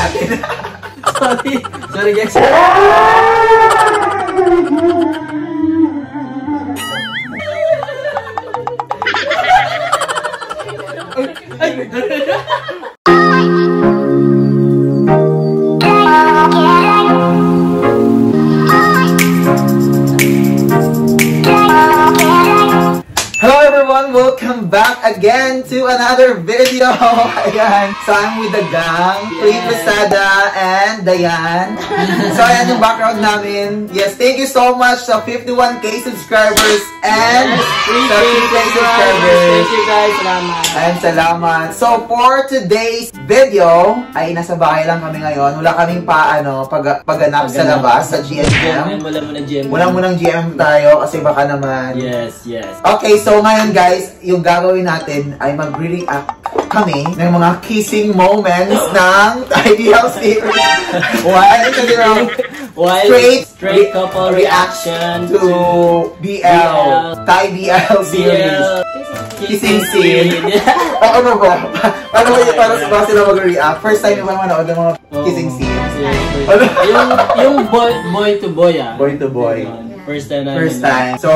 natin. Sorry. Sorry guys. everyone! Welcome back again to another video! Ayan, so I'm with the gang, Free Pasada and Dayan. so ayan yung background namin. Yes, thank you so much sa 51k subscribers and sa 3k subscribers. Thank you guys. Salamat. Ayan, salamat. So, for today's video, ay nasa bahay lang kami ngayon. Wala kaming pa, ano, pag, pagganap sa Pagganap. labas, sa GM, GMM. wala mo na GM. Wala munang GM tayo kasi baka naman. Yes, yes. Okay, so ngayon guys, yung gagawin natin ay mag-react kami ng mga kissing moments ng IDL series. Why? Ito din ang While Straight straight re- couple reaction to BL, BL. Thai BL series. BL Kissing scene. Ah, ano ba? Ano ba yung para ba sila mag-react? First time yung mga manood ng mga Oo. kissing scenes. Yeah. Ano? yung yung boy boy to boy ah. Boy to boy. First time namin. First time. So,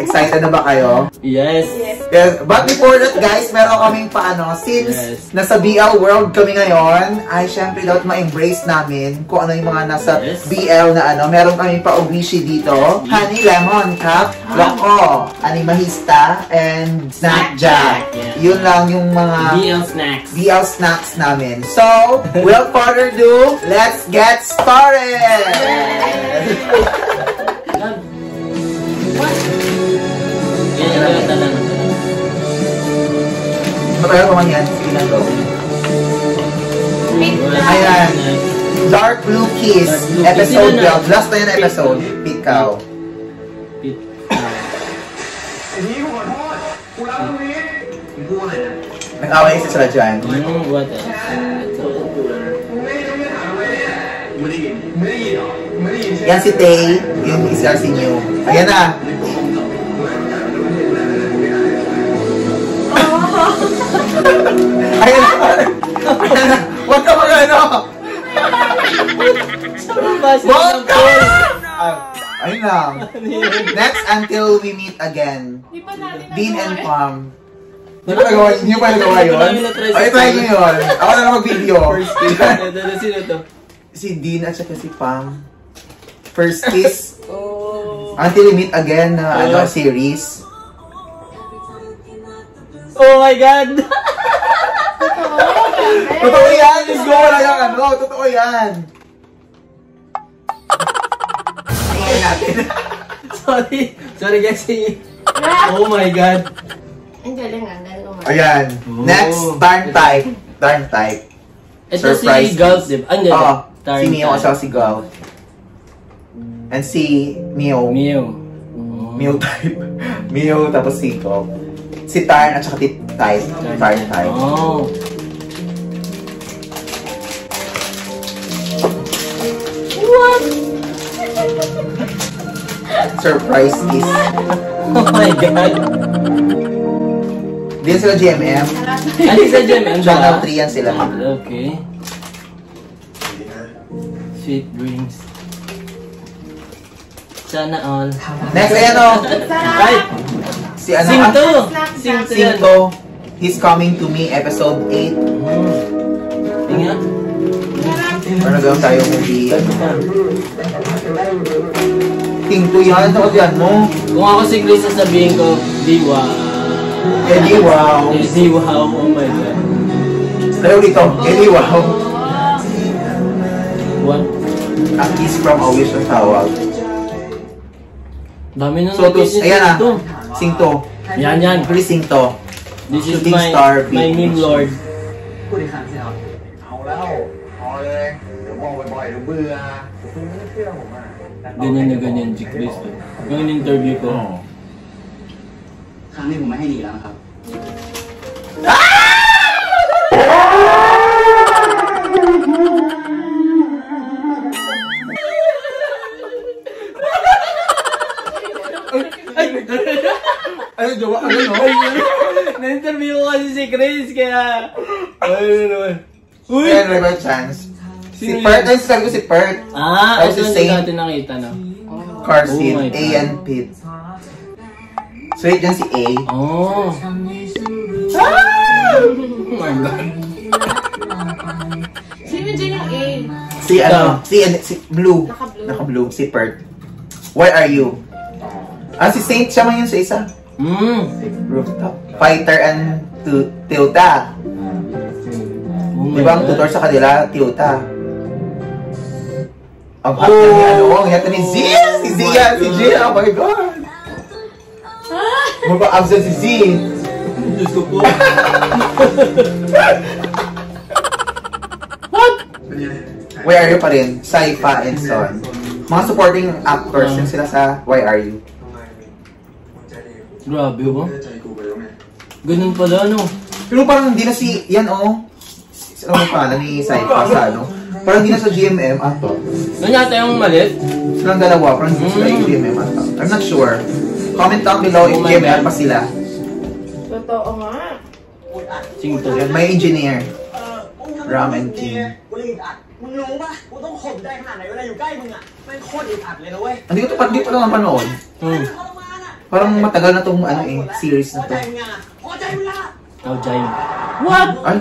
excited na ba kayo? Yes. Yes. But before that guys, meron kaming paano, since Yes. nasa BL world kami ngayon, ay syempre dapat ma-embrace namin kung ano yung mga nasa Yes. BL na ano. Meron kaming pa-obishi dito. Honey Lemon Cup, Loco, Animahista, and Snack Jack. Yeah. Yun lang yung mga BL snacks. BL snacks namin. So, without further ado, let's get started! Love. What? Ko man yan. Sige na, go. Ayan. Dark Blue Kiss, episode Sino na? 12. Last na yun episode. Pikaw. Pit. Nag-away isa sila dyan. What else? Yan si Tay, yung isa si New. Ayan na. Huwag ka mag ano. Huwag ka! Ayun lang. Next, until we meet again. Dean and. Palm. Hindi pa nagawa, hindi pa nagawa yun? Ay, try nyo yun. Ako na lang mag-video. First kiss. Sino to? si Dean at saka si Pam. First kiss. Oh. Until we meet again na ano, Oh. series. Oh my God! Totoo yan! Let's go! Wala yung ano. Totoo yan. Tingnan natin. Sorry. Sorry guys. Oh my God. Ang galing ah, galing umar. Ayan. Oh. Next, Darn Type. Darn Type. Ito Surprise si Gulf, di ba? Ah, hindi. Oo. Si Mio at si Gal. And si Mio. Mio. Mio type. Mio tapos si Ko. Si Tarn at saka si Type. Tarn Type. Oh. Surprise kiss. Oh my God. Din sila GMM. Ano sa Jem? Ano Channel ba? 3 yan sila. Okay. Sweet dreams. Sana all. Next, ayan o. Ay! Si ano? Sing ah, to! Sing to yan. Cinco. He's coming to me, episode 8. Hmm. Tingnan. Or nagawin tayo movie. Ano? King 2 yan. Ano ko dyan mo? Kung ako si Chris, sasabihin ko, Diwa. Eddie Wow. Eh, Diwa, oh my God. Ayaw dito. Eddie Wow. What? A kiss from a wish of tawag. Dami na So, nag-kiss ayan na. Dito. Sing to. Yan, yan. Please sing to. This is Shooting my, star my beat. meme lord. พูดอีกครั้งสิครับเอาแล้วเอาเลยเดี๋ยวมองบ่อยๆเดี๋ยวเบื่อคุณไม่เชื่อผมอะ Ganyan na ganyan si Chris. Yung in-interview ko. ครั้งนี้ผมไม่ให้หนีแล้วนะครับ si Chris, kaya... Ano naman? Uy! May chance. Si Sino Pert, yun? ay sabi ko si Pert. Ah, Tapos ito si hindi Saint. natin nakita na. Car Oh seat, my A God. and Pete. So, yun dyan si A. Oh. Oh my God. Sino dyan yung A? Si ano, si, si Blue. Naka-blue. Naka-blue, si Pert. Where are you? Ah, si Saint siya man yun sa isa. Hmm. Rooftop. Fighter and tu Tilta. Di ba ang God. tutor sa kanila, Tilta? Ang hot Oh! ni ano, ang hot ni Z! Si Z Oh my yan, si God. G! Oh my God! Magpa-absent si Z! Diyos ko po. Where are you pa rin? Saifa and Son. Mga supporting actors yun sila sa Why Are You? Grabe ba? Ganun pala, no? Pero parang hindi na si, yan oh. Si- Ano ang pangalan ni Saifa sa ano? Parang hindi na sa GMM ato. Ano yata yung malit? Silang dalawa, parang hindi sila yung Mm. GMM ato. I'm not sure. Comment down below if Oh my GMM God. pa sila. Totoo nga. Singto. Yan, may engineer. Ramen King. กูเลยอึดอัดมึงรู้ปะกูต้องข่มใจขนาดไหนเวลาอยู่ใกล้มึงอ่ะมันโคตรอึดอัดเลยนะเว้ย Hindi ko to, hindi ko to naman panood. อืม ทรมานอ่ะ Parang matagal na tong ano eh, series na to. Oh, Jai. What? Ay?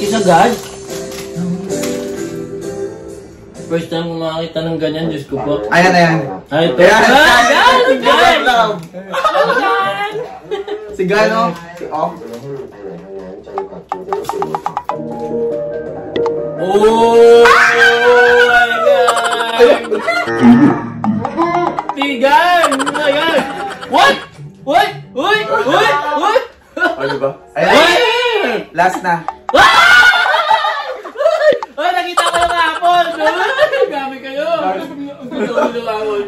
Isa God? First time ko makakita ng ganyan, Diyos ko po. Ayan, ayan. Ay, ito. Ayan! Ah, ayan! Si God! Ayan! Si God, oh. Si Off. Oh! Oh my God! What? What? What? What? What? O, diba? Ayan, What? last na. Ay, nakita ko yung hapon! Gabi kayo! Ang gusto ko yung hapon.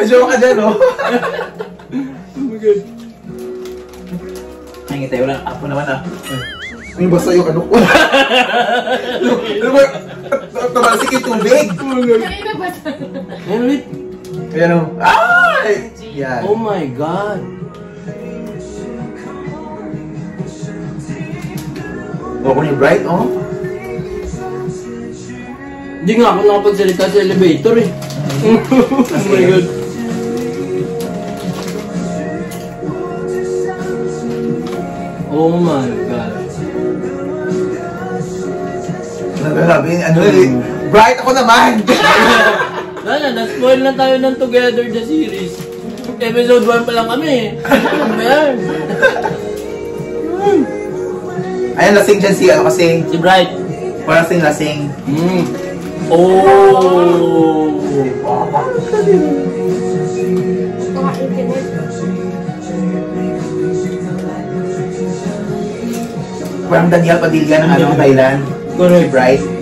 Medyo ka dyan, oh. Ay, ngitay, wala. Ako naman, ah. Ay, basta yung ano ko. Ano ba? Tumalsik yung tubig. Kanina ba? Ayan ulit. Ayan, oh. Ay! Yan. Oh my God! O, kung yung bright, oh. Hindi nga ako nakapagsalita sa elevator eh. oh my God. Oh my God. Grabe, ano eh. Bright ako naman. Wala, na-spoil na tayo ng Together the series. Episode 1 pa lang kami. Ano ba yan? Ayan, lasing dyan si, ano kasi, Si Bright. parang sing lasing. Mm. Oh! Parang Daniel Padilla ng ano, Thailand. Correct. Bright.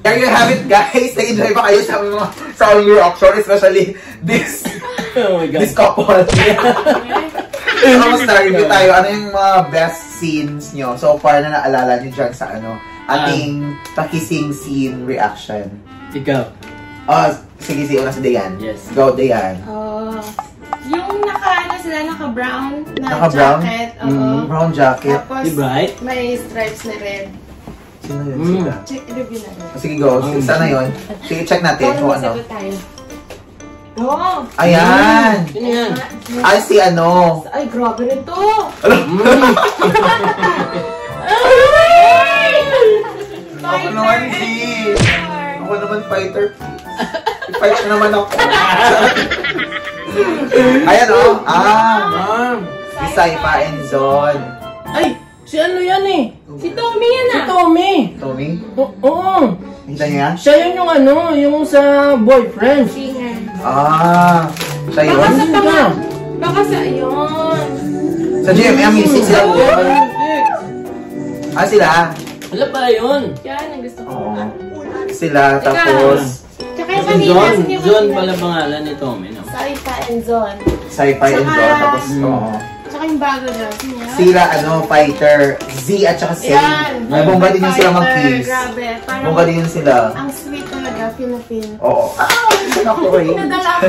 There you have it, guys. Nag-enjoy ba kayo sa mga sa aming reaction, especially this Oh my God. this couple. So, kamusta? Review tayo. Ano yung mga best scenes nyo so far na naalala nyo dyan sa ano, ating pakising scene reaction? Ikaw. Oh, sige, sige. Una si Dayan. Yes. Go, Dayan. Oh. Yung naka, ano sila, naka-brown na Naka-brown? jacket. Oo. Mm. Brown jacket. Tapos, may stripes na red. Sino yun? Mm. Sila? Check, review na rin. Sige, go. Mm. Sana yun. Sige, check natin kung ano. tayo. Oh! Ayan! Sino yan? Ay, si ano. Ay, grabe rin to! Ako naman, si... Ako naman, fighter. Fight na naman ako. Ayan, oh. Ah. Ah. Si Saipa and Zon. Ay! Si ano yan eh? Si Tommy yan Si ah! Tommy! Tommy, Oo! oo. kita niya? Siya yun yung ano, yung sa boyfriend. Singer. Ah. Siya yun. Baka sa tama. ka? Baka sa yun. Sa GMM, music sila. Ah, sila. Wala pa yun. Yan ang gusto ko. Oo. Sila, tapos... Tsaka yung Si kanina. John. John pala pangalan ni Tommy, no? Saipa and Zon. Saipa and Zon. Tapos, Mm. oo. Tsaka yung bago na. Sino? Sila, ano, fighter. Z at saka Say. Yan. May bongga din yun sila mag-kiss. Grabe. Parang Bongga din yun sila. ang sweet talaga. Feel na feel. Oo. Ah, ako eh. Nadala ko.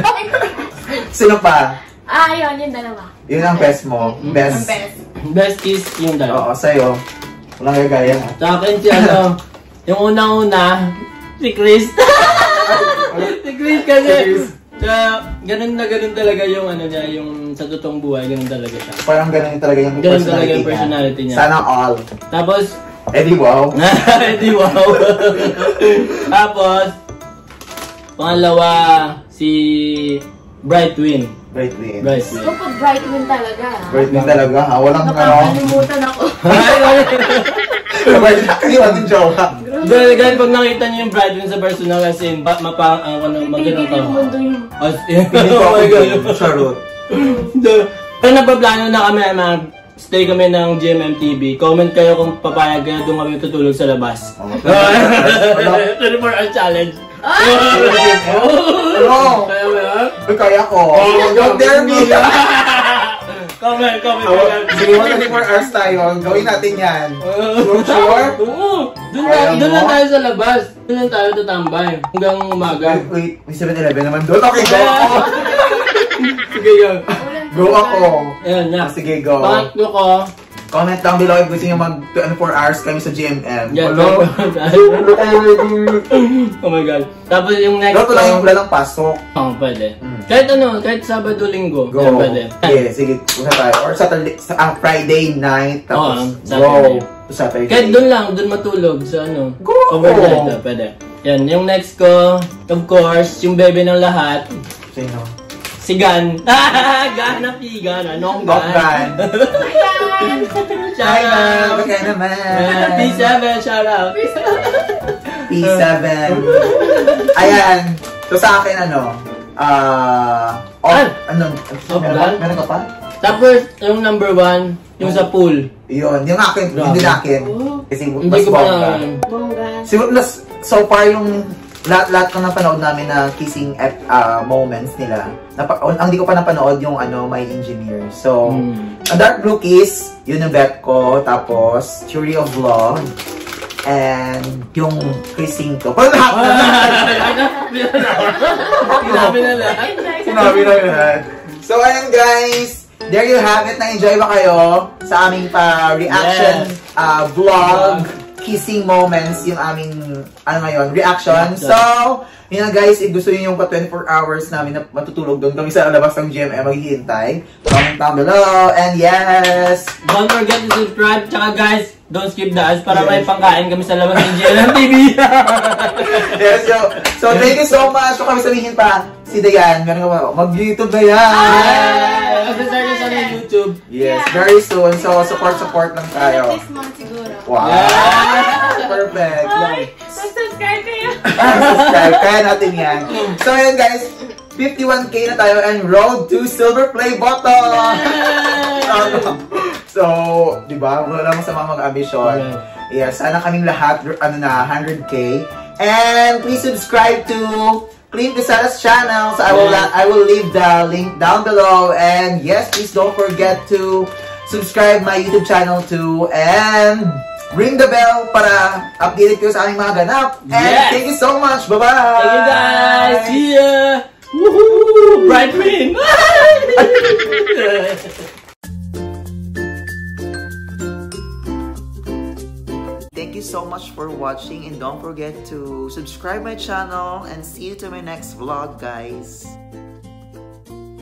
Sino pa? ah, yun. Yung dalawa. Yun ang best mo. Ang Best. best. Best kiss yung dalawa. Oo, sa'yo. Walang gagaya. Sa akin si ano, yung unang-una, si Chris. si Chris kasi, kaya, ganun na ganun talaga yung ano niya, yung sa totoong buhay, ganun talaga siya. Parang ganun talaga yung Ganun talaga yung personality personality niya. Sana all. Tapos, Eh di wow. Di wow. Tapos, pangalawa, si Brightwin. Bright Win. Brightwin. Ako pag bright win talaga. Bright Win talaga ha. Walang ano. Nakakalimutan ako. Bright Kaliwan yung jowa. Dahil guys, pag nakita niyo yung Brightwin sa personal as in, ba, mapa, ang ano, magandang Hindi yung mundo tao. yung... As in, Hindi ko oh ako my God. yung charot. Pero nagpaplano na kami, mag stay kami ng GMMTV. Comment kayo kung papayag kayo doon kami tutulog sa labas. Oh, Wala. 24 hour challenge. Ano? Kaya ko. Don't dare me. Comment, comment, comment. Sige, 124 hours tayo. Gawin natin yan. Sure, sure? Oo. Doon lang, doon lang tayo sa labas. Doon lang tayo tatambay. Hanggang umaga. Wait, wait. May 7-Eleven naman doon. Okay, go ako. Sige yun. Go ako. Ayan na. Ah, sige, go. Pangatlo ko. Comment down below if gusto nyo mag 24 hours kami sa GMM. Yan. Hello? oh my God. Tapos yung next Go to lang yung ko. wala lang pasok. Oo, pwede. Mm. Kahit ano, kahit Sabado, Linggo. Go. Yan, pwede. Yeah, sige. Una tayo. Or Saturday, sa, ah, Friday night. Tapos, Oo, Saturday. go. Saturday. Kahit doon lang, doon matulog sa ano. Go! Overnight, ah, pwede. Yan, yung next ko, of course, yung bebe ng lahat, Sino? Si Gan. Gan na pigan, anong Top Gan? Gun. Shout Hi, out! Baka naman. P7, shout out! P7. Ayan. So sa akin, ano? Ah... Ah! ano? Oh, Meron, meron ka pa? Tapos, yung number one, yung sa pool. Yun. Yung akin, Grabe. hindi na akin. Oh, Kasi Hindi mas ko pa bongga. Siguro, so far yung lahat-lahat ng napanood namin na kissing at ah, moments nila. Napa- ang hindi ko pa napanood yung ano, My Engineer. So, Hmm. ang Dark Blue Kiss, yun yung bet ko. Tapos, Theory of Love. And yung kissing ko. Parang lahat na Sinabi na lahat. Sinabi na lahat. So, ayun guys. There you have it. Na-enjoy ba kayo sa aming pa-reaction Yes. uh, vlog? Kissing moments, yung aming, ano ngayon, reaction. Reaction. So, yun na guys, if gusto niyo yung pa 24 hours namin na matutulog doon kami sa labas ng GMM, maghihintay. Comment down below. And yes! Don't forget to subscribe. Tsaka guys, don't skip the ads para Yes. may pangkain kami sa labas ng GLM TV. yes, so, so thank you so much. So kami sabihin pa, si Dayan, meron ka ba? Mag-YouTube na yan! Mag-start na sa YouTube. Yes, very soon. So, support-support lang tayo. This month siguro. Wow! Yeah. Perfect! Ay, kayo. Subscribe, kaya natin yan. So, yun guys, 51k na tayo and road to silver play button! so, di ba? Wala namang sa mga mag-ambisyon. Yes, sana kaming lahat, ano na, 100k. And please subscribe to Clean Pisadas channel. So I will. I will leave the link down below. And yes, please don't forget to subscribe my YouTube channel too. And ring the bell para updated kayo sa aming mga ganap. And Yes. thank you so much. Bye-bye! Thank you guys. See ya. Woohoo! Bright green. Thank you so much for watching and don't forget to subscribe my channel and see you to my next vlog guys.